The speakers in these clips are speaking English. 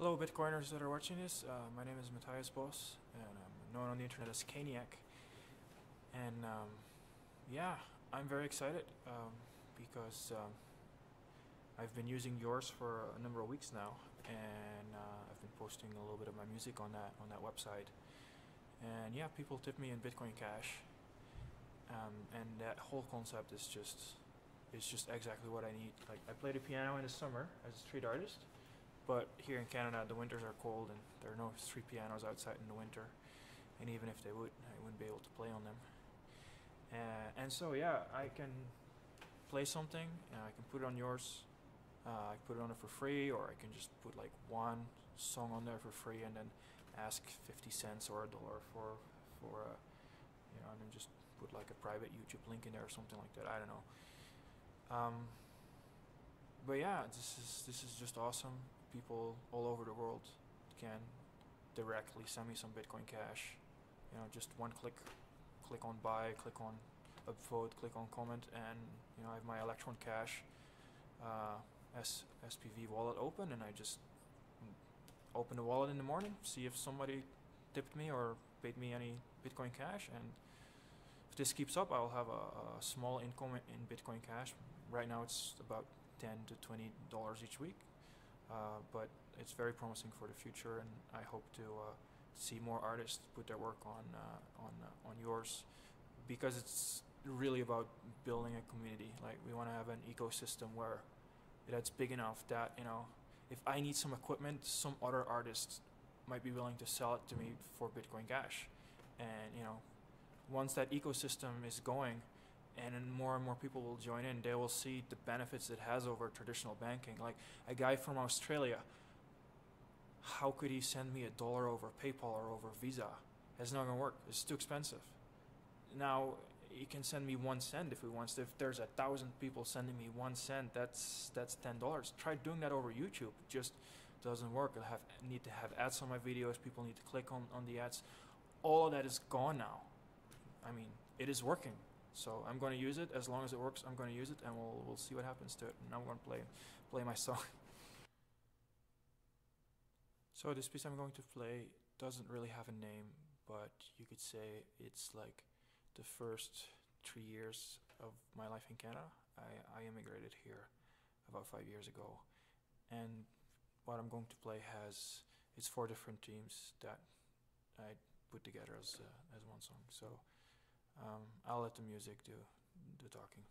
Hello, Bitcoiners that are watching this. Uh, my name is Matthijs Bos, and I'm known on the internet as Kain_niaK. And um, yeah, I'm very excited um, because um, I've been using yours for a number of weeks now, and uh, I've been posting a little bit of my music on that on that website. And yeah, people tip me in Bitcoin Cash, um, and that whole concept is just is just exactly what I need. Like I played the piano in the summer as a street artist, but here in Canada the winters are cold and there are no street pianos outside in the winter. And even if they would, I wouldn't be able to play on them. Uh, and so yeah, I can play something and I can put it on yours. Uh, I put it on it for free, or I can just put like one song on there for free and then ask 50 cents or a dollar for for uh, you know, and then just put like a private YouTube link in there or something like that. I don't know. Um, but yeah, this is this is just awesome. People all over the world can directly send me some Bitcoin Cash. You know, just one click, click on buy, click on upvote, click on comment, and you know I have my Electron Cash uh, S SPV wallet open, and I just open the wallet in the morning, see if somebody tipped me or paid me any Bitcoin Cash, and if this keeps up, I'll have a, a small income in Bitcoin Cash. Right now, it's about ten to twenty dollars each week, uh, but it's very promising for the future, and I hope to uh, see more artists put their work on uh, on uh, on yours because it's really about building a community. Like we want to have an ecosystem where that's big enough that you know if I need some equipment, some other artist might be willing to sell it to me for Bitcoin Cash, and you know once that ecosystem is going and more and more people will join in, they will see the benefits it has over traditional banking. Like a guy from Australia, how could he send me a dollar over PayPal or over Visa? It's not gonna work. It's too expensive. Now he can send me one cent if he wants. If there's a thousand people sending me one cent, that's that's ten dollars. Try doing that over YouTube. It just doesn't work. I have need to have ads on my videos. People need to click on, on the ads. All of that is gone now. I mean, it is working. So I'm going to use it as long as it works. I'm going to use it, and we'll we'll see what happens to it. And I'm going to play play my song. so this piece I'm going to play doesn't really have a name, but you could say it's like the first three years of my life in Canada. I, I immigrated here about five years ago, and what I'm going to play has it's four different themes that I put together as uh, as one song. So. Um, I'll let the music do the talking.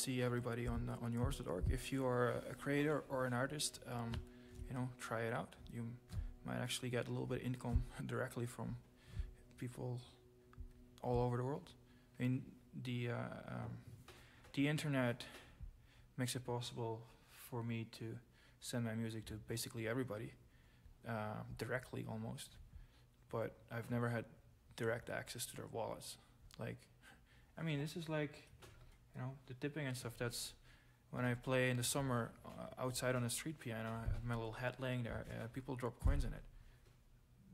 See everybody on uh, on yours.org. If you are a creator or an artist, um, you know, try it out. You might actually get a little bit of income directly from people all over the world. I mean, the uh, um, the internet makes it possible for me to send my music to basically everybody uh, directly almost but i've never had direct access to their wallets like i mean this is like you know the tipping and stuff that's when i play in the summer uh, outside on the street piano i have my little hat laying there uh, people drop coins in it.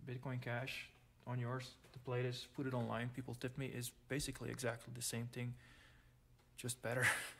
Bitcoin cash on yours to play this put it online people tip me is basically exactly the same thing just better